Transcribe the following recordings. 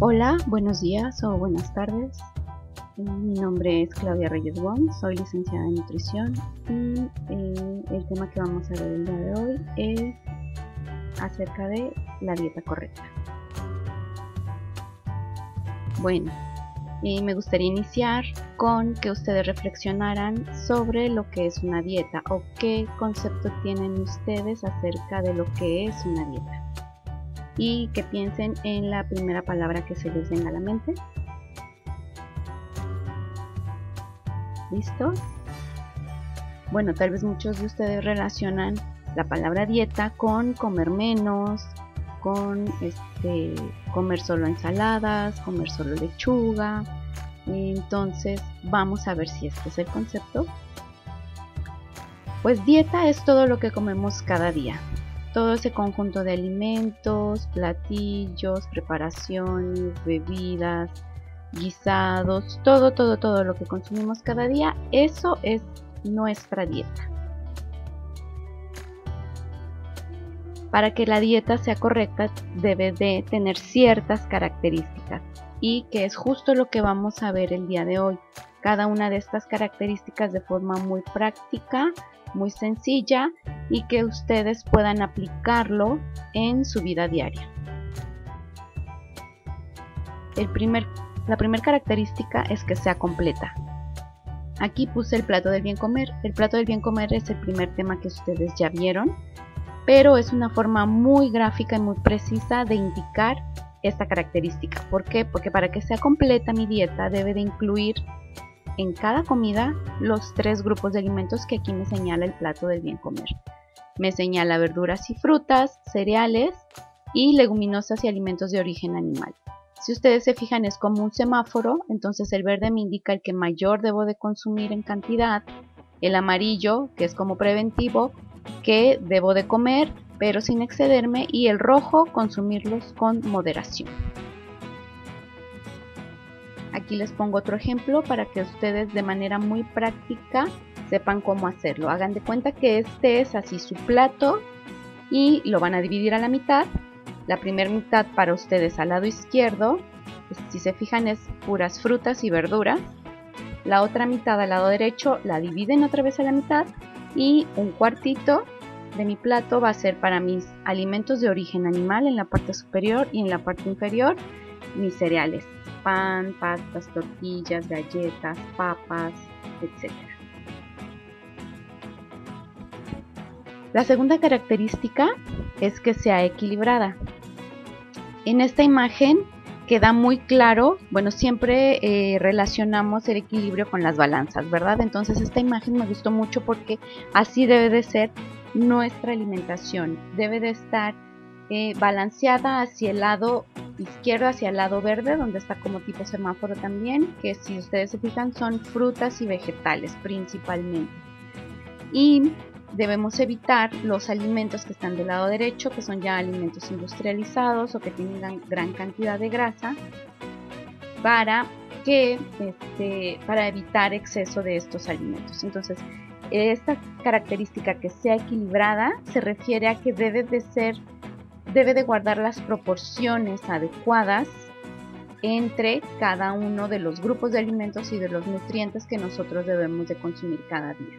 Hola, buenos días o buenas tardes. Eh, mi nombre es Claudia Reyes Wong, soy licenciada en nutrición y eh, el tema que vamos a ver el día de hoy es acerca de la dieta correcta. Bueno, me gustaría iniciar con que ustedes reflexionaran sobre lo que es una dieta o qué concepto tienen ustedes acerca de lo que es una dieta y que piensen en la primera palabra que se les venga a la mente. ¿Listo? Bueno, tal vez muchos de ustedes relacionan la palabra dieta con comer menos, con este, comer solo ensaladas, comer solo lechuga. Entonces, vamos a ver si este es el concepto. Pues dieta es todo lo que comemos cada día, todo ese conjunto de alimentos, platillos, preparaciones, bebidas, guisados, todo, todo, todo lo que consumimos cada día, eso es nuestra dieta. Para que la dieta sea correcta debe de tener ciertas características y que es justo lo que vamos a ver el día de hoy. Cada una de estas características de forma muy práctica, muy sencilla y que ustedes puedan aplicarlo en su vida diaria. El primer, la primera característica es que sea completa. Aquí puse el plato del bien comer. El plato del bien comer es el primer tema que ustedes ya vieron, pero es una forma muy gráfica y muy precisa de indicar esta característica. ¿Por qué? Porque para que sea completa mi dieta debe de incluir en cada comida los tres grupos de alimentos que aquí me señala el plato del bien comer. Me señala verduras y frutas, cereales y leguminosas y alimentos de origen animal. Si ustedes se fijan es como un semáforo, entonces el verde me indica el que mayor debo de consumir en cantidad, el amarillo, que es como preventivo, que debo de comer pero sin excederme y el rojo consumirlos con moderación. Aquí les pongo otro ejemplo para que ustedes de manera muy práctica sepan cómo hacerlo. Hagan de cuenta que este es así su plato y lo van a dividir a la mitad. La primera mitad para ustedes al lado izquierdo, pues, si se fijan es puras frutas y verduras. La otra mitad al lado derecho la dividen otra vez a la mitad y un cuartito de mi plato va a ser para mis alimentos de origen animal en la parte superior y en la parte inferior mis cereales pan, pastas, tortillas, galletas, papas, etc. La segunda característica es que sea equilibrada. En esta imagen queda muy claro, bueno, siempre eh, relacionamos el equilibrio con las balanzas, ¿verdad? Entonces esta imagen me gustó mucho porque así debe de ser nuestra alimentación, debe de estar eh, balanceada hacia el lado izquierdo hacia el lado verde, donde está como tipo semáforo también, que si ustedes se fijan son frutas y vegetales principalmente. Y debemos evitar los alimentos que están del lado derecho, que son ya alimentos industrializados o que tienen gran cantidad de grasa, para que este, para evitar exceso de estos alimentos. Entonces, esta característica que sea equilibrada se refiere a que debe de ser debe de guardar las proporciones adecuadas entre cada uno de los grupos de alimentos y de los nutrientes que nosotros debemos de consumir cada día.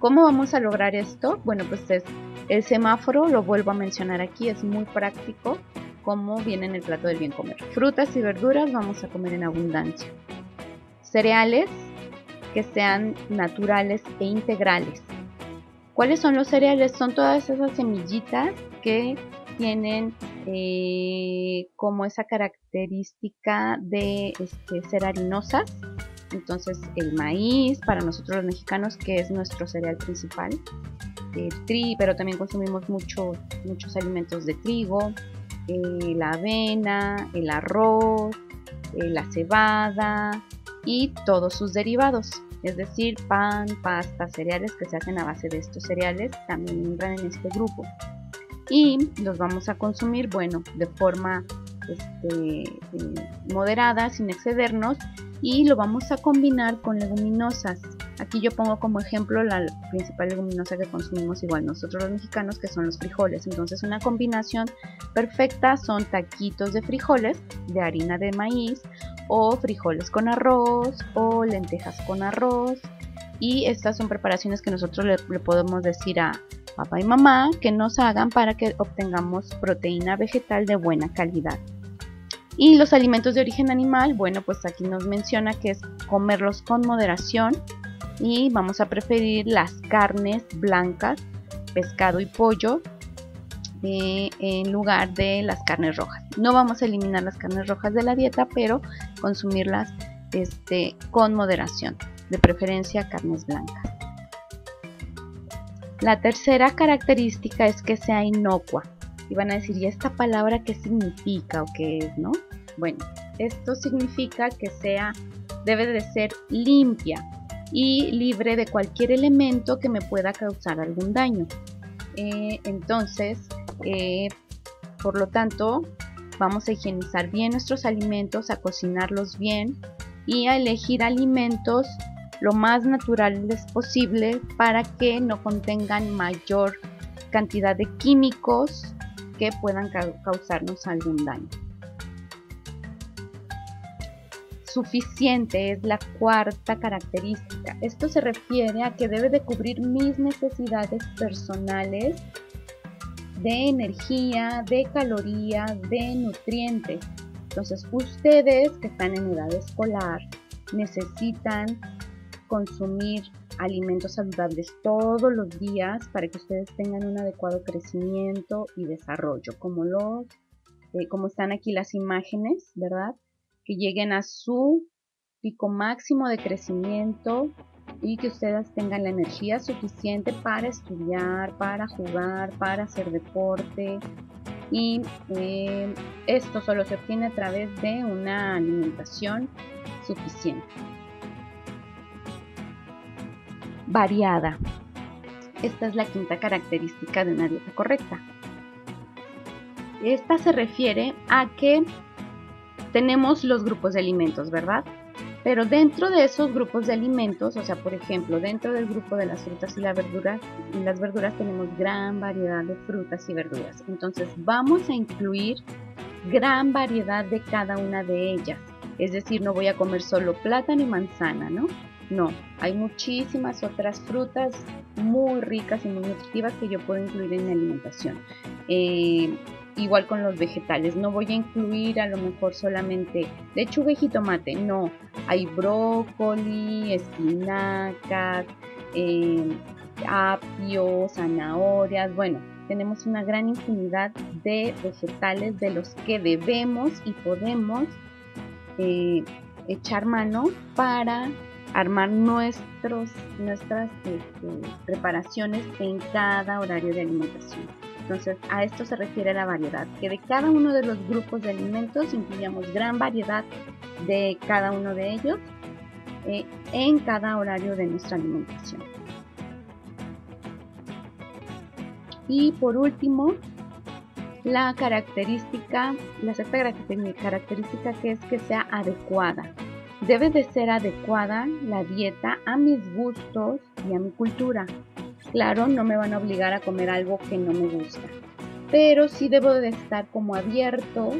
¿Cómo vamos a lograr esto? Bueno, pues es el semáforo, lo vuelvo a mencionar aquí, es muy práctico como viene en el plato del bien comer. Frutas y verduras vamos a comer en abundancia. Cereales que sean naturales e integrales. ¿Cuáles son los cereales? Son todas esas semillitas que tienen eh, como esa característica de este, ser harinosas. Entonces el maíz, para nosotros los mexicanos, que es nuestro cereal principal, el pero también consumimos mucho, muchos alimentos de trigo, eh, la avena, el arroz, eh, la cebada y todos sus derivados. Es decir, pan, pasta, cereales que se hacen a base de estos cereales también entran en este grupo y los vamos a consumir, bueno, de forma este, eh, moderada, sin excedernos, y lo vamos a combinar con leguminosas. Aquí yo pongo como ejemplo la principal leguminosa que consumimos igual nosotros los mexicanos, que son los frijoles. Entonces una combinación perfecta son taquitos de frijoles, de harina de maíz, o frijoles con arroz, o lentejas con arroz. Y estas son preparaciones que nosotros le, le podemos decir a papá y mamá que nos hagan para que obtengamos proteína vegetal de buena calidad. Y los alimentos de origen animal, bueno, pues aquí nos menciona que es comerlos con moderación y vamos a preferir las carnes blancas, pescado y pollo eh, en lugar de las carnes rojas. No vamos a eliminar las carnes rojas de la dieta, pero consumirlas este, con moderación, de preferencia carnes blancas. La tercera característica es que sea inocua. Y van a decir, ¿y esta palabra qué significa o qué es, no? Bueno, esto significa que sea, debe de ser limpia y libre de cualquier elemento que me pueda causar algún daño. Eh, entonces, eh, por lo tanto, vamos a higienizar bien nuestros alimentos, a cocinarlos bien y a elegir alimentos lo más naturales posible para que no contengan mayor cantidad de químicos que puedan causarnos algún daño. Suficiente es la cuarta característica. Esto se refiere a que debe de cubrir mis necesidades personales de energía, de calorías, de nutrientes. Entonces ustedes que están en edad escolar necesitan consumir alimentos saludables todos los días para que ustedes tengan un adecuado crecimiento y desarrollo, como los, eh, como están aquí las imágenes, ¿verdad? Que lleguen a su pico máximo de crecimiento y que ustedes tengan la energía suficiente para estudiar, para jugar, para hacer deporte. Y eh, esto solo se obtiene a través de una alimentación suficiente variada. Esta es la quinta característica de una dieta correcta. Esta se refiere a que tenemos los grupos de alimentos, ¿verdad? Pero dentro de esos grupos de alimentos, o sea, por ejemplo, dentro del grupo de las frutas y, la verdura, y las verduras tenemos gran variedad de frutas y verduras. Entonces vamos a incluir gran variedad de cada una de ellas. Es decir, no voy a comer solo plátano y manzana, ¿no? No, hay muchísimas otras frutas muy ricas y muy nutritivas que yo puedo incluir en mi alimentación. Eh, igual con los vegetales, no voy a incluir a lo mejor solamente lechuga y tomate, no, hay brócoli, espinacas, eh, apio, zanahorias, bueno, tenemos una gran infinidad de vegetales de los que debemos y podemos eh, echar mano para armar nuestros, nuestras este, preparaciones en cada horario de alimentación. Entonces, a esto se refiere la variedad, que de cada uno de los grupos de alimentos incluyamos gran variedad de cada uno de ellos eh, en cada horario de nuestra alimentación. Y por último, la característica, la sexta característica que es que sea adecuada. Debe de ser adecuada la dieta a mis gustos y a mi cultura. Claro, no me van a obligar a comer algo que no me gusta, pero sí debo de estar como abierto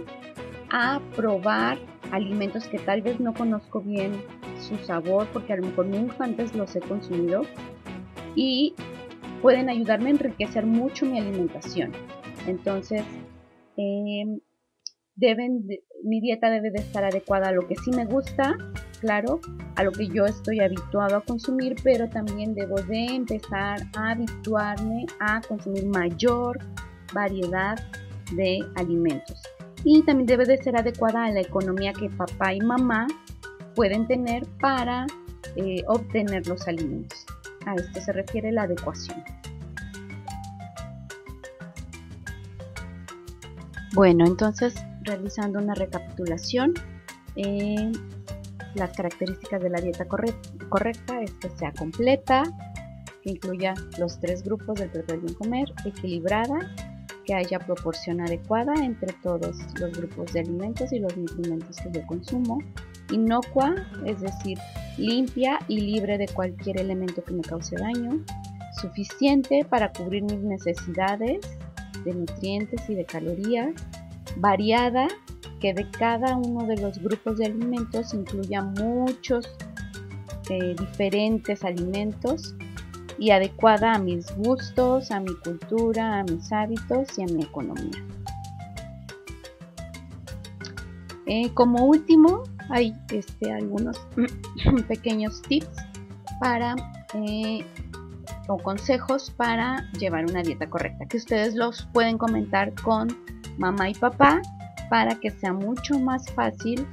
a probar alimentos que tal vez no conozco bien su sabor porque a lo mejor nunca antes los he consumido y pueden ayudarme a enriquecer mucho mi alimentación. Entonces, eh, deben mi dieta debe de estar adecuada a lo que sí me gusta, claro, a lo que yo estoy habituado a consumir, pero también debo de empezar a habituarme a consumir mayor variedad de alimentos. Y también debe de ser adecuada a la economía que papá y mamá pueden tener para eh, obtener los alimentos. A esto se refiere la adecuación. Bueno, entonces realizando una recapitulación. Eh, las características de la dieta correcta es que sea completa, que incluya los tres grupos del plato bien comer, equilibrada, que haya proporción adecuada entre todos los grupos de alimentos y los nutrimentos que yo consumo. Inocua, es decir, limpia y libre de cualquier elemento que me cause daño. Suficiente para cubrir mis necesidades de nutrientes y de calorías. Variada, que de cada uno de los grupos de alimentos incluya muchos eh, diferentes alimentos y adecuada a mis gustos, a mi cultura, a mis hábitos y a mi economía. Eh, como último, hay este, algunos pequeños tips para eh, o consejos para llevar una dieta correcta, que ustedes los pueden comentar con mamá y papá para que sea mucho más fácil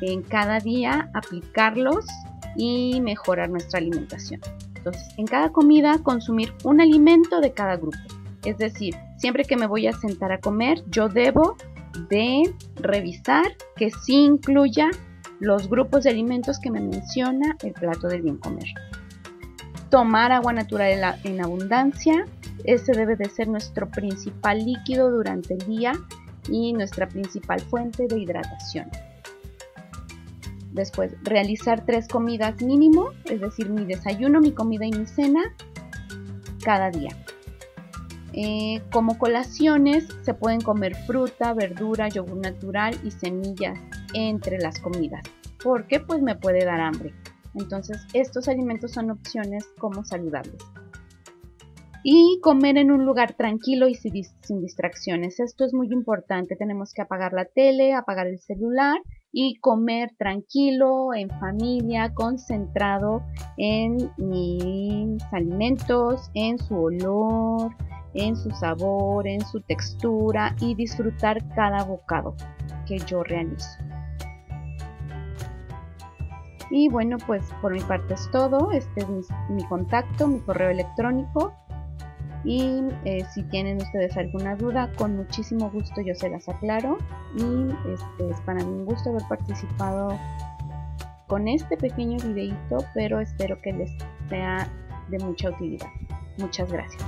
en cada día aplicarlos y mejorar nuestra alimentación. Entonces, en cada comida consumir un alimento de cada grupo. Es decir, siempre que me voy a sentar a comer, yo debo de revisar que sí incluya los grupos de alimentos que me menciona el plato del bien comer. Tomar agua natural en abundancia, ese debe de ser nuestro principal líquido durante el día y nuestra principal fuente de hidratación. Después, realizar tres comidas mínimo, es decir, mi desayuno, mi comida y mi cena cada día. Eh, como colaciones se pueden comer fruta, verdura, yogur natural y semillas entre las comidas, porque pues me puede dar hambre. Entonces estos alimentos son opciones como saludables. Y comer en un lugar tranquilo y sin distracciones. Esto es muy importante. Tenemos que apagar la tele, apagar el celular y comer tranquilo, en familia, concentrado en mis alimentos, en su olor, en su sabor, en su textura y disfrutar cada bocado que yo realizo. Y bueno, pues por mi parte es todo. Este es mi, contacto, mi correo electrónico y eh, si tienen ustedes alguna duda, con muchísimo gusto yo se las aclaro. Y este, es para mí un gusto haber participado con este pequeño videito, pero espero que les sea de mucha utilidad. Muchas gracias.